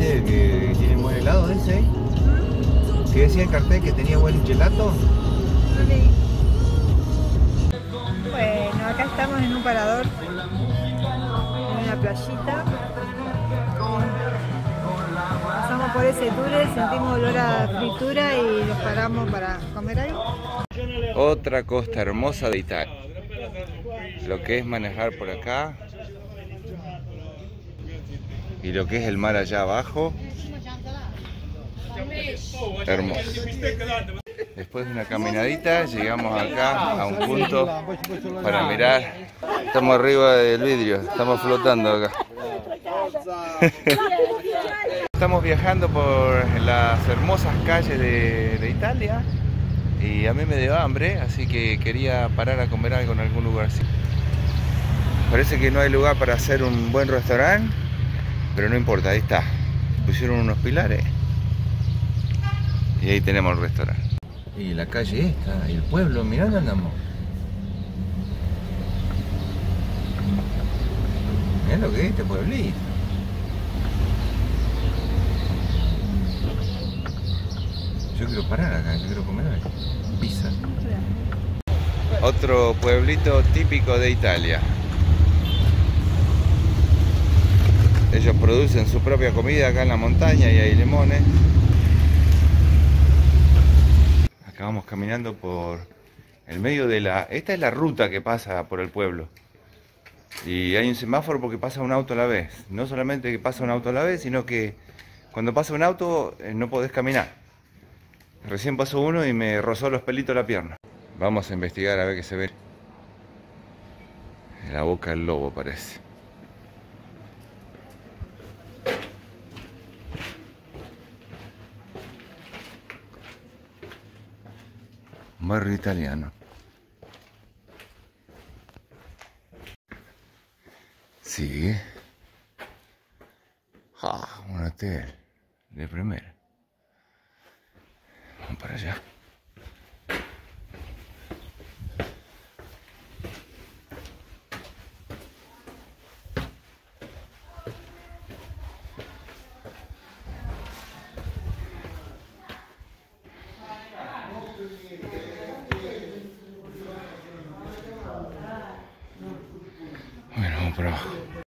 que tiene buen helado ese, que decía el cartel que tenía buen gelato. Bueno, acá estamos en un parador, en una playita. Pasamos por ese túnel, sentimos olor a fritura y nos paramos para comer algo. Otra costa hermosa de Italia. Lo que es manejar por acá y lo que es el mar allá abajo. Hermoso. Después de una caminadita llegamos acá a un punto para mirar. Estamos arriba del vidrio, estamos flotando acá. Estamos viajando por las hermosas calles de, Italia y a mí me dio hambre, así que quería parar a comer algo en algún lugar así. Parece que no hay lugar para hacer un buen restaurante, pero no importa, ahí está. Pusieron unos pilares y ahí tenemos el restaurante. Y la calle esta, el pueblo, mirá dónde andamos. Mirá lo que es este pueblito. Yo quiero parar acá, yo quiero comer. Pizza. Otro pueblito típico de Italia. Ellos producen su propia comida acá en la montaña y hay limones. Acá vamos caminando por el medio de la... Esta es la ruta que pasa por el pueblo. Y hay un semáforo porque pasa un auto a la vez. No solamente que pasa un auto a la vez, sino que cuando pasa un auto eh, no podés caminar. Recién pasó uno y me rozó los pelitos la pierna. Vamos a investigar a ver qué se ve. En la boca del lobo parece. Barrio italiano. Sí. Ah, un hotel de primera. Vamos para allá. ほら。